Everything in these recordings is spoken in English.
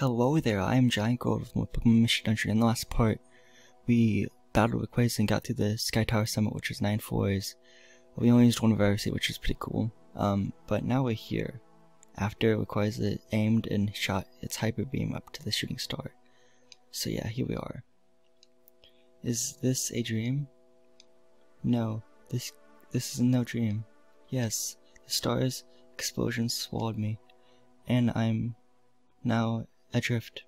Hello there, I am GiantGrotle from Pokemon Mystery Dungeon. In the last part, we battled with Rayquaza and got through the Sky Tower Summit, which was 9 fours. We only used one Variety, which was pretty cool. Um, but now we're here, after Rayquaza aimed and shot its Hyper Beam up to the Shooting Star. So yeah, here we are. Is this a dream? No, this this is no dream. Yes, the star's explosion swallowed me, and I'm now adrift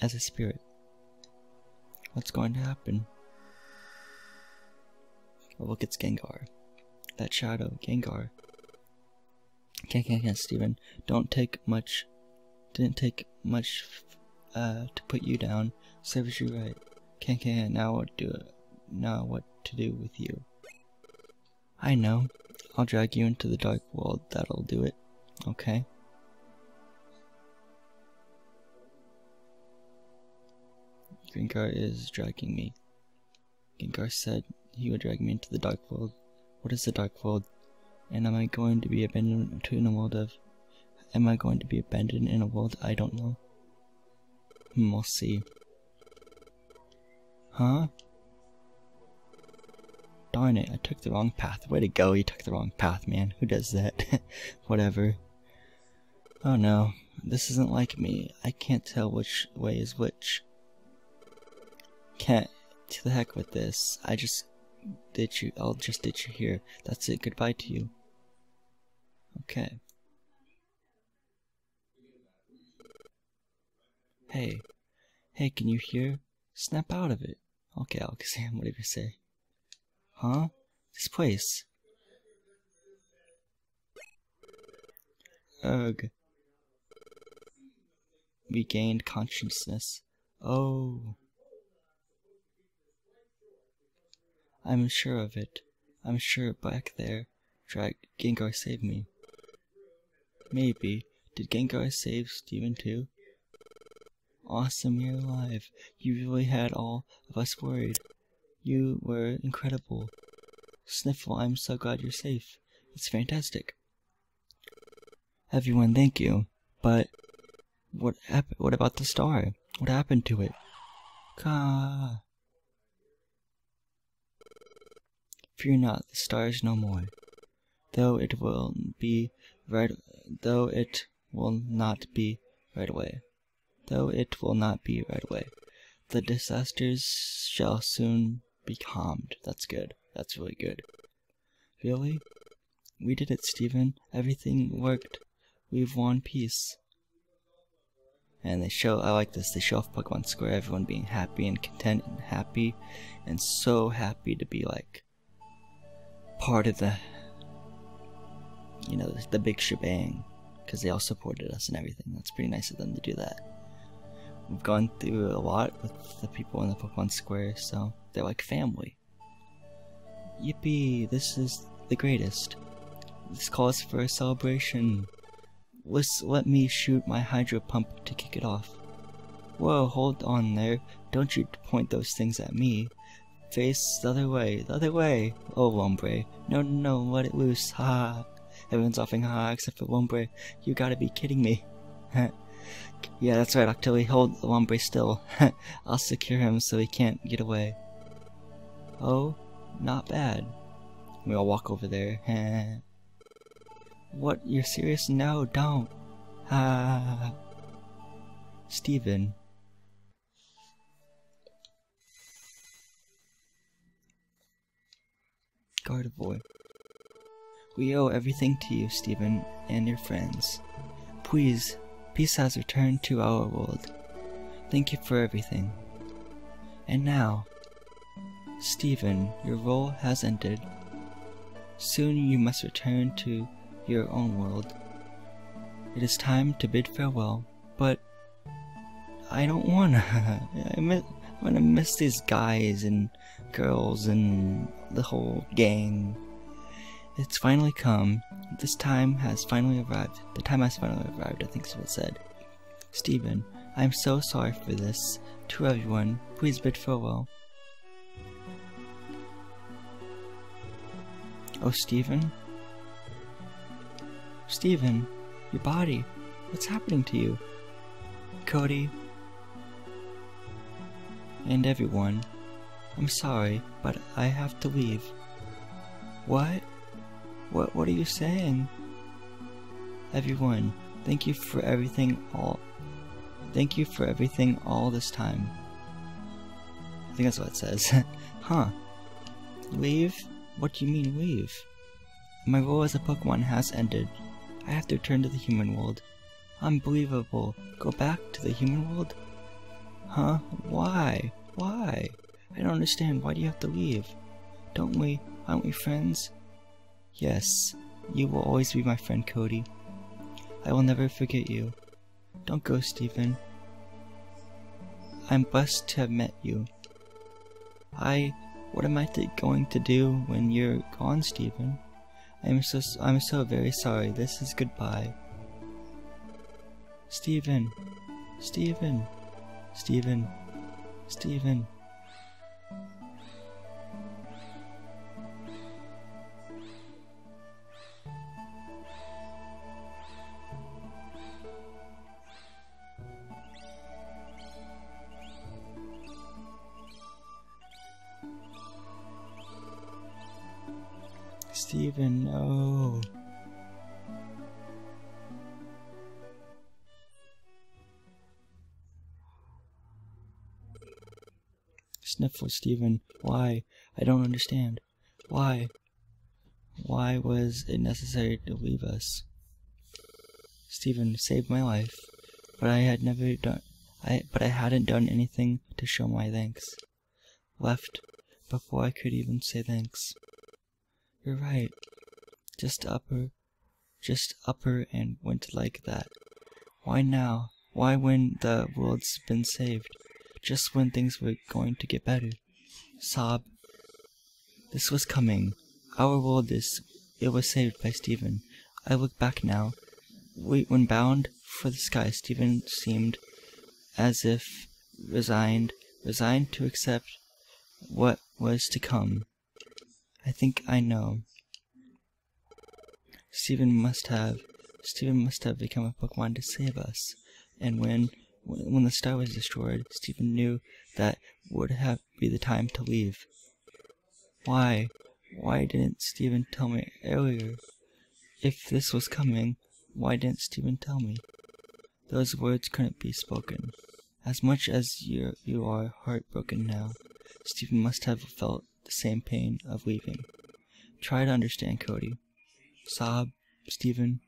as a spirit. What's going to happen? Oh, look, it's Gengar. That shadow, Gengar. Can't, can't, can't, Stephen. Don't take much. Didn't take much uh, to put you down. Serves you right. Can't, can't, now what do it? Now what to do with you? I know. I'll drag you into the dark world. That'll do it. Okay. Gengar is dragging me. Gengar said he would drag me into the dark world. What is the dark world? And am I going to be abandoned to in a world of... Am I going to be abandoned in a world I don't know? We'll see. Huh? Darn it, I took the wrong path. Way to go, you took the wrong path, man. Who does that? Whatever. Oh no, this isn't like me. I can't tell which way is which. Can't. To the heck with this. I just ditch you. I'll just ditch you here. That's it. Goodbye to you. Okay. Hey. Hey, can you hear? Snap out of it. Okay, I'll say whatever you say. Huh? This place. Ugh. Regained consciousness. Oh. I'm sure of it. I'm sure back there, Drag Gengar saved me. Maybe. Did Gengar save Stephen too? Awesome, you're alive. You really had all of us worried. You were incredible. Sniffle, I'm so glad you're safe. It's fantastic. Everyone, thank you. But what happened? What about the star? What happened to it? Ka. Fear not, the stars no more. Though it will be right, though it will not be right away. Though it will not be right away. The disasters shall soon be calmed. That's good. That's really good. Really? We did it, Stephen. Everything worked. We've won peace. And they show, I like this, they show off Pokemon Square, everyone being happy and content and happy, and so happy to be like, part of the, you know, the big shebang, because they all supported us and everything. That's pretty nice of them to do that. We've gone through a lot with the people in the Pokemon Square, so they're like family. Yippee, this is the greatest. This calls for a celebration. Let's let me shoot my hydro pump to kick it off. Whoa, hold on there. Don't you point those things at me. Face the other way, the other way. Oh, Lombre. No, no, let it loose. Ha. Everyone's laughing, ha, except for Lombre. You gotta be kidding me. yeah, that's right, Octillery. Hold the Lombre still. I'll secure him so he can't get away. Oh, not bad. We all walk over there. what? You're serious? No, don't. Ah. Stephen. Gardevoir. We owe everything to you, Stephen, and your friends. Please, peace has returned to our world. Thank you for everything. And now, Stephen, your role has ended. Soon you must return to your own world. It is time to bid farewell, but I don't wanna. I miss, I'm gonna miss these guys and girls and the whole gang. It's finally come. This time has finally arrived. The time has finally arrived, I think what it said. Stephen, I am so sorry for this. To everyone, please bid farewell. Oh, Stephen? Stephen, your body. What's happening to you? Cody, and everyone, I'm sorry, but I have to leave. What? What what are you saying? Everyone, thank you for everything all thank you for everything all this time. I think that's what it says. huh. Leave? What do you mean leave? My role as a Pokemon has ended. I have to return to the human world. Unbelievable. Go back to the human world? Huh? Why? Why? Don't understand. Why do you have to leave? Don't we? Aren't we friends? Yes, you will always be my friend, Cody. I will never forget you. Don't go, Stephen. I'm blessed to have met you. I. What am I going to do when you're gone, Stephen? I'm so. I'm so very sorry. This is goodbye. Stephen. Stephen. Stephen. Stephen, Sniffle, Stephen. Why? I don't understand. Why? Why was it necessary to leave us? Stephen saved my life, but I had never done I but I hadn't done anything to show my thanks. Left before I could even say thanks. You're right. Just upper just upper and went like that. Why now? Why when the world's been saved? Just when things were going to get better. Sob. This was coming. Our world is. It was saved by Stephen. I look back now. Wait, when bound for the sky, Stephen seemed as if resigned, resigned to accept what was to come. I think I know. Stephen must have, Stephen must have become a Pokemon to save us. And when when the star was destroyed, Stephen knew that would have be the time to leave. Why? Why didn't Stephen tell me earlier? If this was coming, why didn't Stephen tell me? Those words couldn't be spoken. As much as you you are heartbroken now, Stephen must have felt the same pain of leaving. Try to understand, Cody. Sob, Stephen,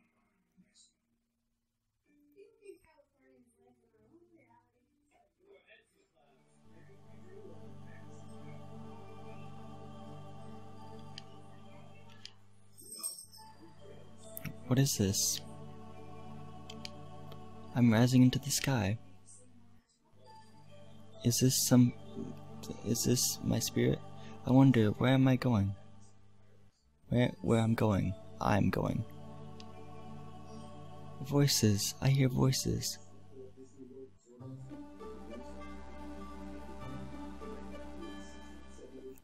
What is this? I'm rising into the sky. Is this some... Is this my spirit? I wonder, where am I going? Where, where I'm going. I'm going. Voices. I hear voices.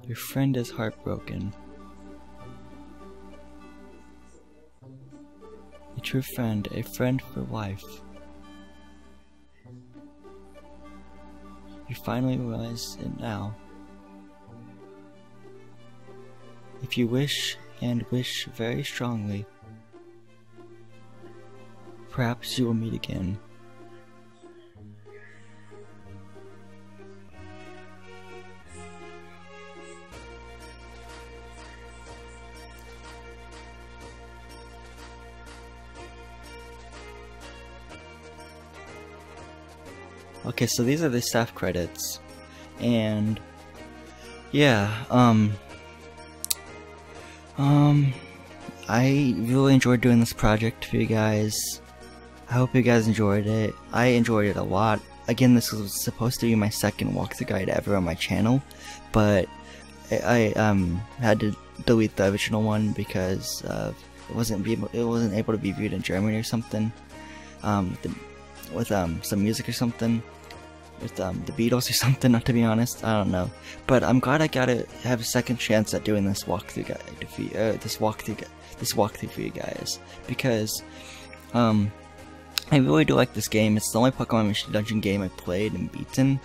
Your friend is heartbroken. A true friend, a friend for life. You finally realize it now. If you wish and wish very strongly, perhaps you will meet again. Okay, so these are the staff credits. And yeah, um um I really enjoyed doing this project for you guys. I hope you guys enjoyed it. I enjoyed it a lot. Again, this was supposed to be my second walkthrough guide ever on my channel, but I, I um had to delete the original one because uh, it wasn't be it wasn't able to be viewed in Germany or something. Um, the, with um some music or something with um, the Beatles or something. Not to be honest, I don't know. But I'm glad I got to have a second chance at doing this walkthrough. Uh, this walkthrough, this walkthrough for you guys because um, I really do like this game. It's the only Pokemon Mystery Dungeon game I played and beaten.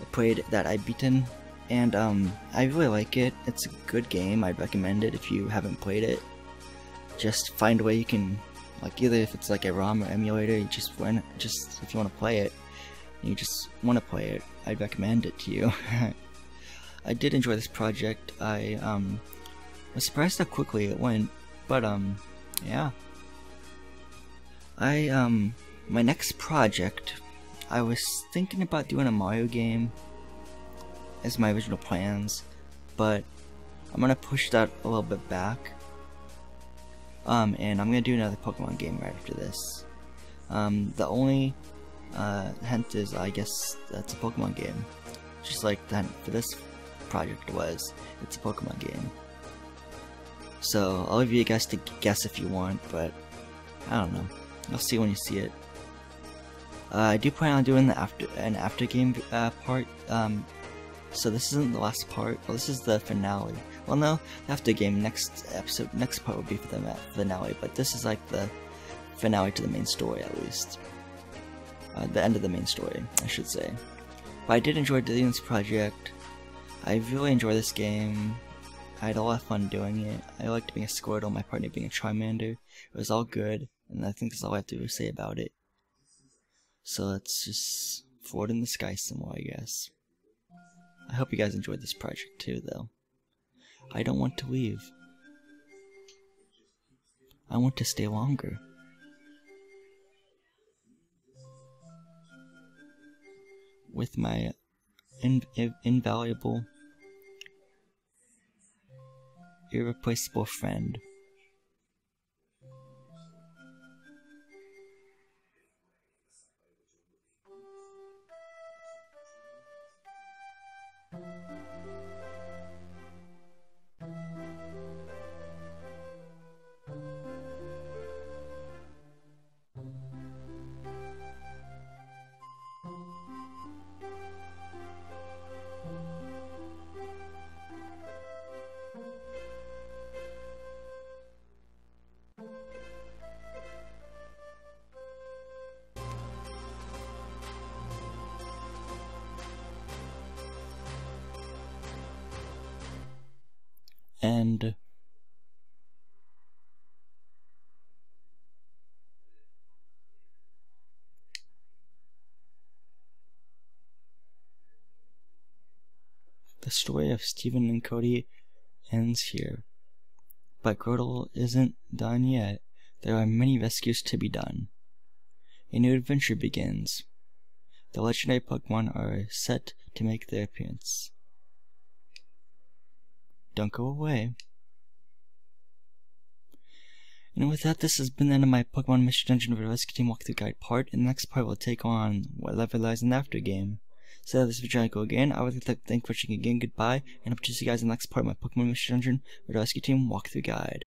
I played that I beaten, and um, I really like it. It's a good game. I'd recommend it if you haven't played it. Just find a way you can, like either if it's like a ROM or emulator, you just when just if you want to play it, you just want to play it, I'd recommend it to you. I did enjoy this project. I um, was surprised how quickly it went, but um, yeah. I um, my next project, I was thinking about doing a Mario game as my original plans, but I'm gonna push that a little bit back. Um, and I'm gonna do another Pokemon game right after this. Um, the only uh, hint is, I guess, that's a Pokemon game. Just like the hint for this project was, it's a Pokemon game. So, I'll leave you guys to guess if you want, but I don't know. You'll see when you see it. Uh, I do plan on doing the after an after game uh, part. Um, so this isn't the last part. Well, this is the finale. Well, no, after game next episode, next part will be for the finale. But this is like the finale to the main story, at least. Uh, the end of the main story, I should say. But I did enjoy doing this project. I really enjoy this game. I had a lot of fun doing it. I liked being a Squirtle, my partner being a Charmander. It was all good, and I think that's all I have to say about it. So let's just float in the sky some more, I guess. I hope you guys enjoyed this project too, though. I don't want to leave. I want to stay longer. With my in in invaluable, irreplaceable friend. And the story of Stephen and Cody ends here. But Grotle isn't done yet. There are many rescues to be done. A new adventure begins. The legendary Pokemon are set to make their appearance. Don't go away. And with that, this has been the end of my Pokemon Mystery Dungeon Rescue Team Walkthrough Guide part, and the next part will take on whatever lies in the after game. So this is go again. I would like to thank for watching again, goodbye, and hope to see you guys in the next part of my Pokemon Mystery Dungeon Rescue Team Walkthrough Guide.